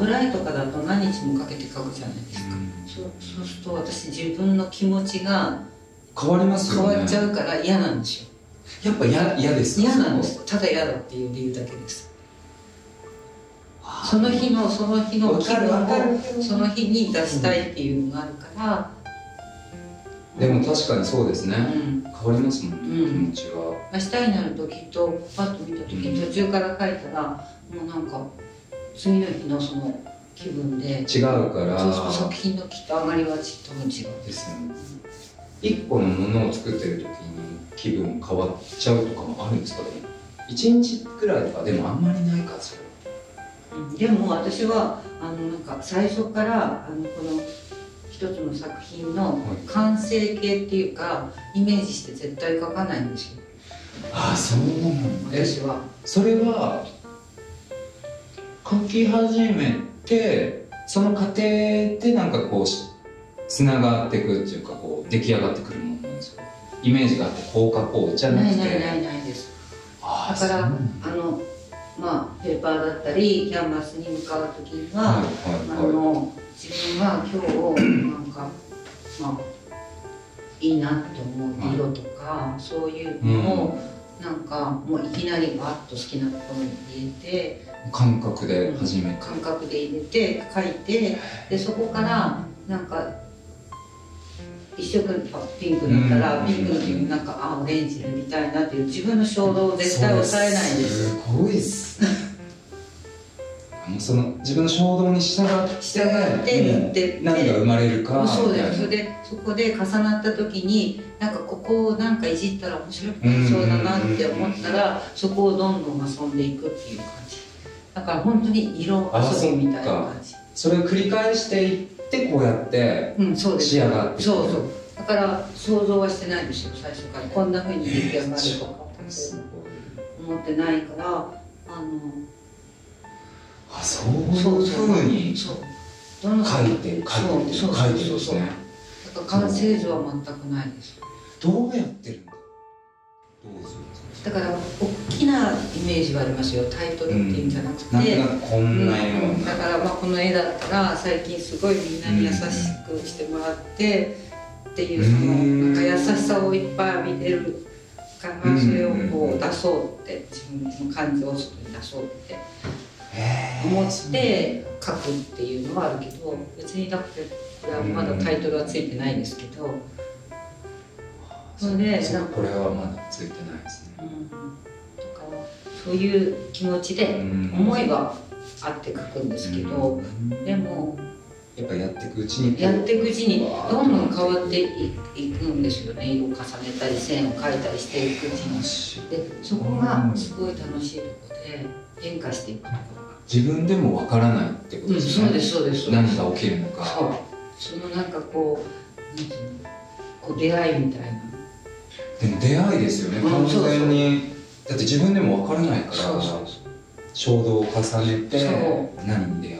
油絵とかだと何日もかけて描くじゃないですか、そうそうすると私自分の気持ちが変わりますよね。変わっちゃうから嫌なんですよ。やっぱ嫌嫌ですか嫌なんですただ嫌だっていう理由だけです。その日のその日の気分をその日に出したいっていうのがあるから、でも確かにそうですね、うん。変わりますもんね、うん。気持ちは明日になるときっとパッと見た時に途中から書いたらもうなんか次の日のその気分で。違うから。作品のきっと上がりはち多分違う。ですよね。一個のものを作ってる時に気分変わっちゃうとかもあるんですかね。一日くらいとかでもあんまりないかそれ。うん。でも私はあのなんか最初からあのこの一つの作品の完成形っていうかイメージして絶対描かないんですよ。ああそうなんだ。え私は。それは書き始めてその過程でなんかこうしつながっていくっていうかこう出来上がってくるものなんですかイメージがあってこう書こうじゃなくて。ないないないないです。あだからあのまあペーパーだったりキャンバスに向かう時には、はいあはいはい。の自分は今日なんかまあいいなって思う色とか、そういうのを、なんかもういきなりバッと好きなところに入れて感覚で始めて、感覚で入れて書いてでそこからなんか一色ピンクだったら、うん。ピンクの時になんかあオレンジで見たいなっていう自分の衝動を絶対抑えないんです。すごいっすその自分の衝動に従って従って何が生まれるかそうだよみたいな。それでそこで重なった時になんかここをなんかいじったら面白くなりそうだなって思ったらそこをどんどん遊んでいくっていう感じ。だから本当に色遊びみたいな感じ。それを繰り返していってこうやって仕上がってそうそう。だから想像はしてないですよ最初から。こんなふうに出来上がるとか思ってないからあのあそういうふうにそうどの書いてる。書いてる。そう書いてる。んですねだから完成図は全くないですどうやってる。んだどうする。んですかだから大きなイメージはありますよタイトルっていうんじゃなくて、なんかこんなよううんだからまあこの絵だったら最近すごいみんなに優しくしてもらってっていうそのなんか優しさをいっぱい浴びてる。からそれをこう出そうって自分の感情を外に出そうって思って書くっていうのはあるけど別にだってこれはまだタイトルはついてないですけど、それでそうなんか。これはまだついてないですね。うん、とかそういう気持ちでうん思いはあって書くんですけど、うん。でもやっぱやっていくうちに。やっていくうちにどんどん変わっていいくんですよね。色を重ねたり線を描いたりしていくうちに。でそこがすごい楽しいところで変化していくところ。が自分でもわからないってことですね、そうですそうですそうです。何が起きるのか。そう。そのなんかこうこう出会いみたいな。でも出会いですよね。うん完全に。だって自分でもわからないから。衝動を重ねて何に出会うか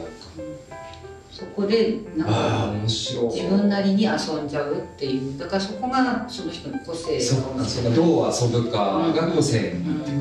そこでなんあか自分なりに遊んじゃうっていう。だからそこがその人の個性そっかそっかどう遊ぶかが個性になってくる、